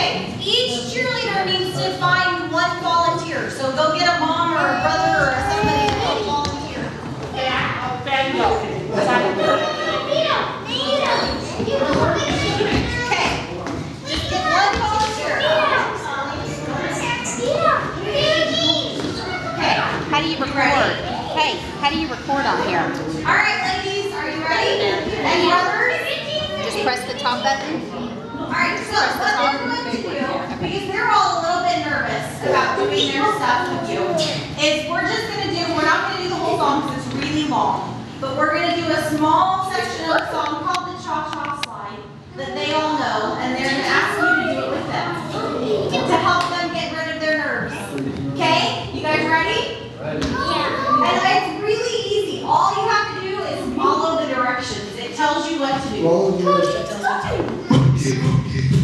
Okay, each cheerleader needs to find one volunteer. So go get a mom or a brother or somebody to help volunteer. Thank you. Okay, just get one volunteer. Okay, How do you record? Hey, how do you record on here? all right, ladies, are you ready? And brothers? Just press the top button? All right, so what they're going to do, because they're all a little bit nervous about their stuff with you, is we're just gonna do, we're not gonna do the whole song because it's really long, but we're gonna do a small section of the song called the Cha-Cha Slide that they all know, and they're gonna ask you to do it with them to help them get rid of their nerves. Okay? You guys ready? Yeah. And it's really easy. All you have to do is follow the directions. It tells you what to do. Follow the It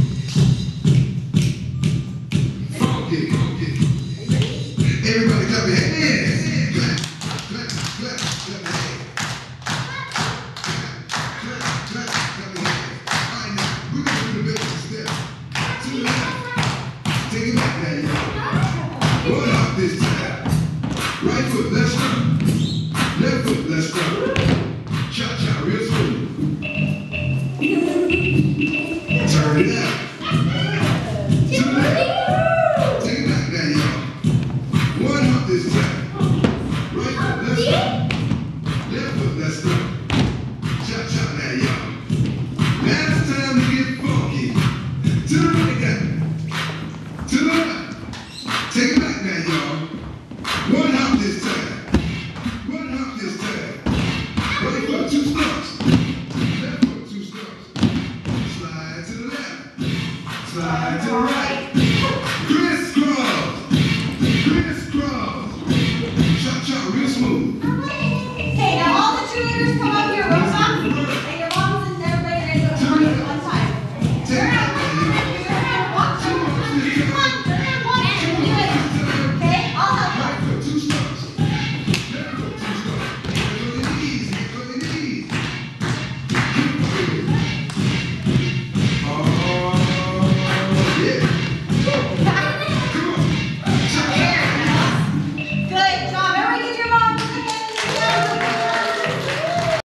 Everybody clap your hands. Clap, clap, clap, clap. Take it back now, y'all. Hop this time. Right foot, left step. To the right now. To the left. Take it back now, y'all. One hop this time. One hop this time. Right foot, two steps. Left foot, two steps. Slide to the left. Slide to the right.